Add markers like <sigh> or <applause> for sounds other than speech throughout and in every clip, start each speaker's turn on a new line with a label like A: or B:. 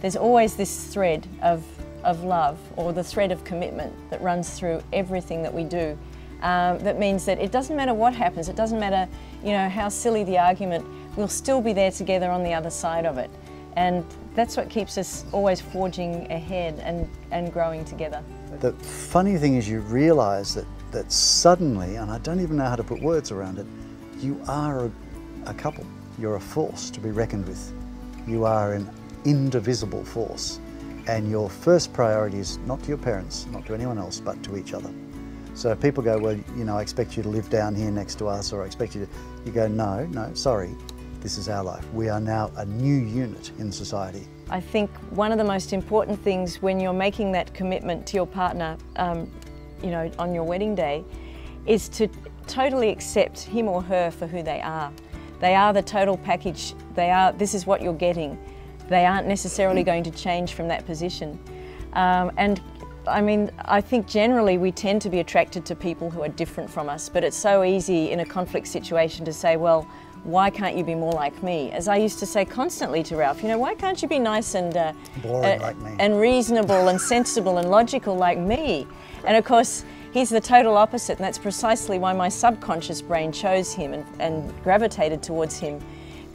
A: there's always this thread of, of love or the thread of commitment that runs through everything that we do. Um, that means that it doesn't matter what happens, it doesn't matter you know, how silly the argument, we'll still be there together on the other side of it. And that's what keeps us always forging ahead and, and growing together.
B: The funny thing is you realise that, that suddenly, and I don't even know how to put words around it, you are a, a couple. You're a force to be reckoned with. You are an indivisible force. And your first priority is not to your parents, not to anyone else, but to each other. So if people go, well, you know, I expect you to live down here next to us, or I expect you to, you go, no, no, sorry, this is our life. We are now a new unit in society.
A: I think one of the most important things when you're making that commitment to your partner, um, you know, on your wedding day, is to totally accept him or her for who they are. They are the total package. They are, this is what you're getting. They aren't necessarily going to change from that position. Um, and I mean, I think generally we tend to be attracted to people who are different from us, but it's so easy in a conflict situation to say, well, why can't you be more like me? As I used to say constantly to Ralph, you know, why can't you be nice and uh,
B: boring uh, like me,
A: and reasonable and sensible and logical like me? And of course, he's the total opposite, and that's precisely why my subconscious brain chose him and, and gravitated towards him,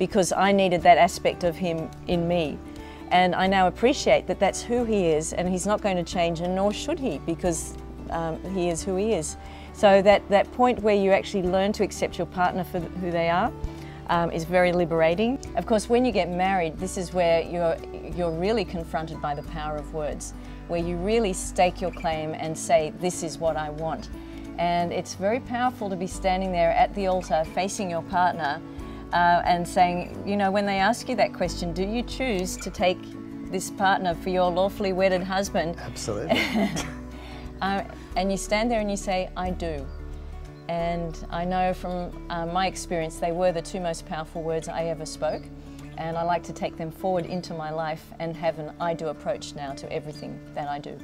A: because I needed that aspect of him in me. And I now appreciate that that's who he is, and he's not going to change, and nor should he, because um, he is who he is. So that, that point where you actually learn to accept your partner for who they are um, is very liberating. Of course, when you get married, this is where you're, you're really confronted by the power of words, where you really stake your claim and say, this is what I want. And it's very powerful to be standing there at the altar facing your partner uh, and saying, you know, when they ask you that question, do you choose to take this partner for your lawfully wedded husband?
B: Absolutely. <laughs>
A: uh, and you stand there and you say, I do. And I know from uh, my experience, they were the two most powerful words I ever spoke. And I like to take them forward into my life and have an I do approach now to everything that I do.